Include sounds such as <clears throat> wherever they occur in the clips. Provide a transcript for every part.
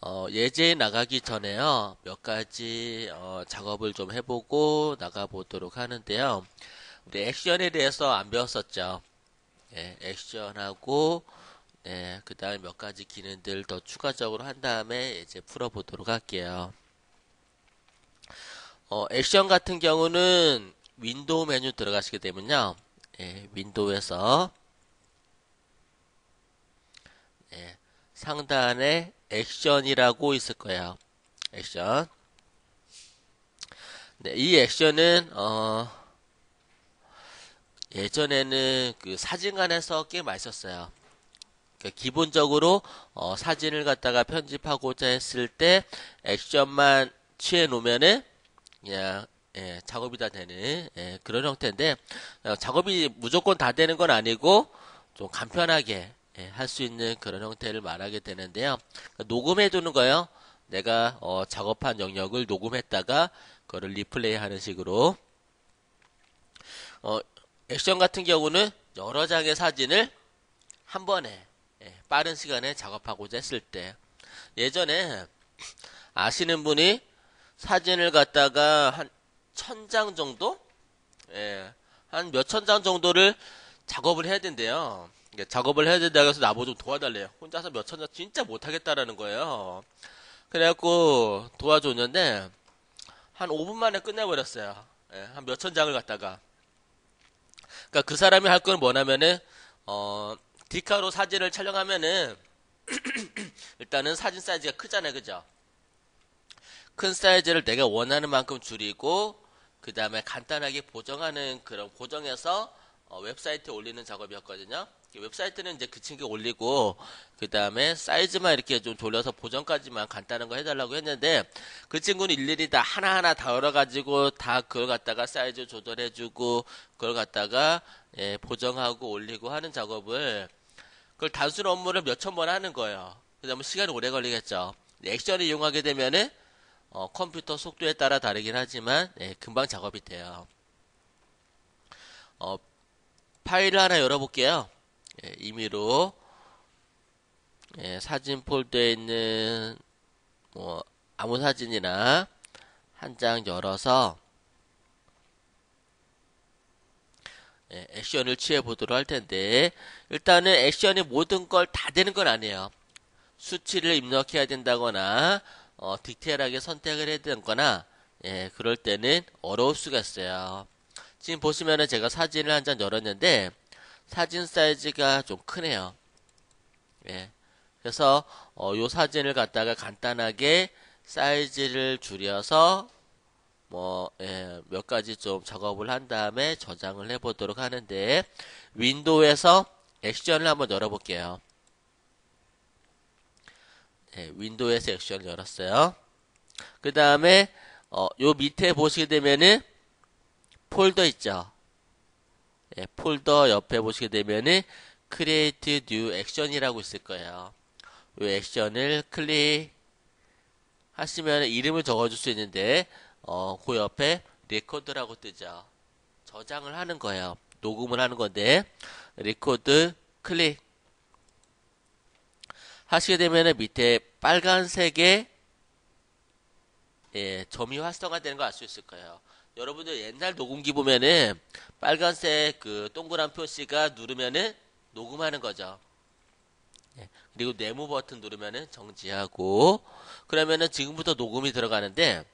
어, 예제 나가기 전에요. 몇 가지 어, 작업을 좀 해보고 나가보도록 하는데요. 우리 액션에 대해서 안 배웠었죠. 예, 액션하고 네, 그 다음에 몇 가지 기능들 더 추가적으로 한 다음에 이제 풀어보도록 할게요. 어, 액션 같은 경우는 윈도우 메뉴 들어가시게 되면요. 예, 윈도우에서 예, 상단에 액션이라고 있을 거예요. 액션. 네, 이 액션은 어, 예전에는 그 사진관에서 꽤 많이 썼어요. 그러니까 기본적으로 어, 사진을 갖다가 편집하고자 했을 때 액션만 취해 놓으면은 그냥 예, 작업이 다 되는 예, 그런 형태인데 어, 작업이 무조건 다 되는 건 아니고 좀 간편하게 예, 할 수 있는 그런 형태를 말하게 되는데요. 그러니까 녹음해 두는 거요. 내가 어, 작업한 영역을 녹음했다가 그거를 리플레이 하는 식으로 어, 액션 같은 경우는 여러 장의 사진을 한 번에 예, 빠른 시간에 작업하고자 했을 때 예전에 아시는 분이 사진을 갖다가 한 천 장 정도? 예, 한 몇 천 장 정도를 작업을 해야 된대요. 작업을 해야 된다고 해서 나보고 좀 도와달래요. 혼자서 몇 천 장 진짜 못하겠다라는 거예요. 그래갖고 도와줬는데 한 5분 만에 끝내버렸어요. 예, 한 몇 천 장을 갖다가. 그러니까 그 사람이 할 건 뭐냐면은 어 디카로 사진을 촬영하면은 <clears throat> 일단은 사진 사이즈가 크잖아요, 그죠? 큰 사이즈를 내가 원하는 만큼 줄이고 그 다음에 간단하게 보정하는 그런 보정해서 어, 웹사이트에 올리는 작업이었거든요. 웹사이트는 이제 그 친구 올리고 그 다음에 사이즈만 이렇게 좀 돌려서 보정까지만 간단한 거 해달라고 했는데 그 친구는 일일이 다 하나하나 다 열어가지고 다 그걸 갖다가 사이즈 조절해주고 그걸 갖다가 예, 보정하고 올리고 하는 작업을 그걸 단순 업무를 몇천 번 하는 거예요. 그다음에 시간이 오래 걸리겠죠. 액션을 이용하게 되면은 어, 컴퓨터 속도에 따라 다르긴 하지만 예, 금방 작업이 돼요. 어, 파일을 하나 열어볼게요. 예, 임의로 예, 사진 폴더에 있는 뭐 아무 사진이나 한 장 열어서 예, 액션을 취해 보도록 할 텐데 일단은 액션이 모든 걸 다 되는 건 아니에요. 수치를 입력해야 된다거나 어, 디테일하게 선택을 해야 되거나 예, 그럴 때는 어려울 수가 있어요. 지금 보시면은 제가 사진을 한 장 열었는데 사진 사이즈가 좀 크네요. 예. 그래서 어, 요 사진을 갖다가 간단하게 사이즈를 줄여서 뭐, 예, 몇 가지 좀 작업을 한 다음에 저장을 해 보도록 하는데, 윈도우에서 액션을 한번 열어볼게요. 예, 윈도우에서 액션을 열었어요. 그 다음에, 어, 요 밑에 보시게 되면은, 폴더 있죠? 예, 폴더 옆에 보시게 되면은, Create New Action이라고 있을 거예요. 요 액션을 클릭 하시면 이름을 적어줄 수 있는데, 어, 그 옆에 레코드라고 뜨죠. 저장을 하는 거예요. 녹음을 하는 건데, 레코드 클릭. 하시게 되면 밑에 빨간색의 예, 점이 활성화되는 거 알 수 있을 거예요. 여러분들 옛날 녹음기 보면은 빨간색 그 동그란 표시가 누르면은 녹음하는 거죠. 예, 그리고 네모 버튼 누르면은 정지하고 그러면은 지금부터 녹음이 들어가는데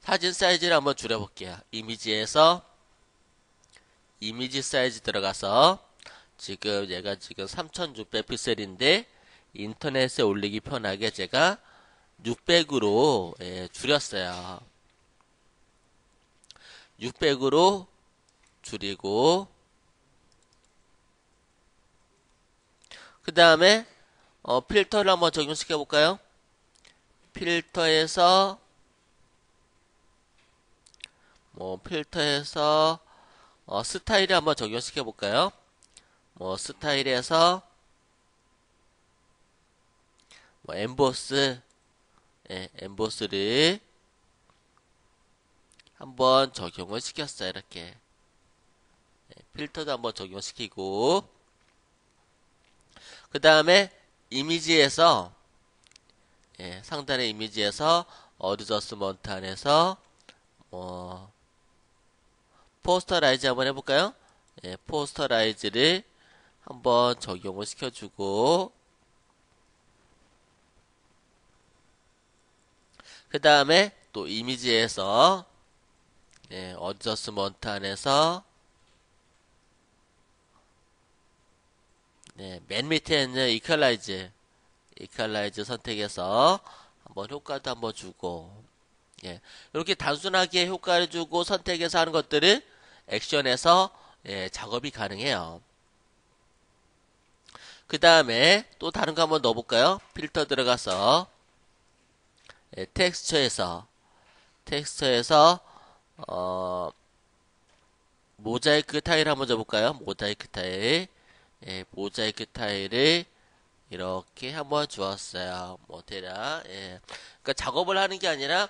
사진 사이즈를 한번 줄여볼게요. 이미지에서 이미지 사이즈 들어가서 지금 얘가 지금 3600 픽셀인데 인터넷에 올리기 편하게 제가 600으로 예, 줄였어요. 600으로 줄이고 그 다음에 어, 필터를 한번 적용시켜 볼까요? 필터에서 뭐 필터에서 어, 스타일을 한번 적용시켜 볼까요? 뭐 스타일에서 뭐 엠보스 예, 엠보스를 한번 적용을 시켰어요 이렇게. 예, 필터도 한번 적용시키고. 그 다음에 이미지에서 예, 상단의 이미지에서 adjustment 안에서 뭐 posterize 한번 해볼까요? 예, posterize를 한번 적용을 시켜주고. 그 다음에 또 이미지에서 예, adjustment 안에서 네, 맨 밑에 있는 equalize equalize 선택해서 한번 효과도 한번 주고 예, 이렇게 단순하게 효과를 주고 선택해서 하는 것들은 액션에서 예, 작업이 가능해요. 그 다음에 또 다른 거 한번 넣어볼까요? 필터 들어가서 예, 텍스처에서 텍스처에서 어, 모자이크 타일 한번 줘볼까요? 모자이크 타일 예, 모자이크 타일을 이렇게 한번 주었어요. 뭐 대략 예. 그러니까 작업을 하는 게 아니라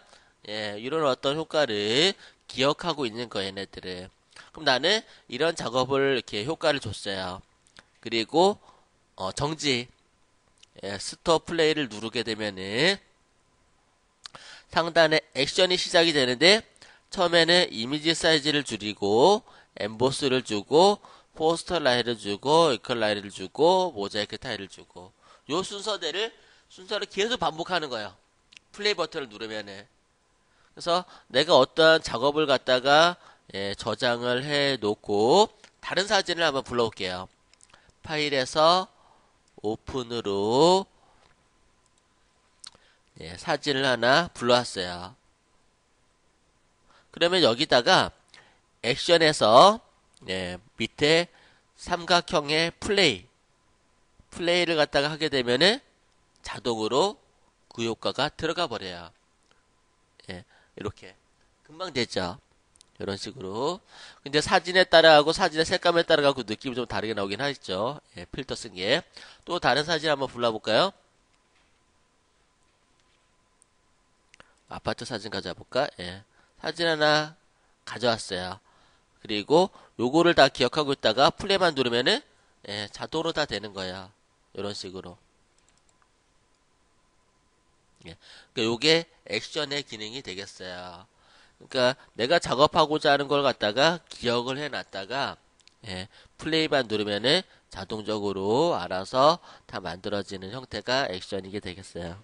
예, 이런 어떤 효과를 기억하고 있는 거예요, 얘네들은. 그럼 나는 이런 작업을 이렇게 효과를 줬어요. 그리고 어, 정지 예, 스톱 플레이를 누르게 되면은 상단에 액션이 시작이 되는데 처음에는 이미지 사이즈를 줄이고 엠보스를 주고 포스터 라인을 주고 이퀄 라인을 주고 모자이크 타일을 주고 요 순서대로 순서를 계속 반복하는 거예요. 플레이 버튼을 누르면은 그래서 내가 어떠한 작업을 갖다가 예, 저장을 해 놓고 다른 사진을 한번 불러올게요. 파일에서 오픈으로 예, 사진을 하나 불러왔어요. 그러면 여기다가 액션에서 예, 밑에 삼각형의 플레이 플레이를 갖다가 하게 되면은 자동으로 그 효과가 들어가 버려요. 예, 이렇게 금방 되죠. 이런 식으로. 근데 사진에 따라하고 사진의 색감에 따라가고 느낌이 좀 다르게 나오긴 하죠. 예, 필터 쓴 게. 또 다른 사진 한번 불러볼까요? 아파트 사진 가져볼까? 예. 사진 하나 가져왔어요. 그리고 요거를 다 기억하고 있다가 플레이만 누르면은 예, 자동으로 다 되는 거야. 이런 식으로. 예. 그러니까 요게 액션의 기능이 되겠어요. 그러니까 내가 작업하고자 하는 걸 갖다가 기억을 해놨다가 예, 플레이만 누르면은 자동적으로 알아서 다 만들어지는 형태가 액션이게 되겠어요.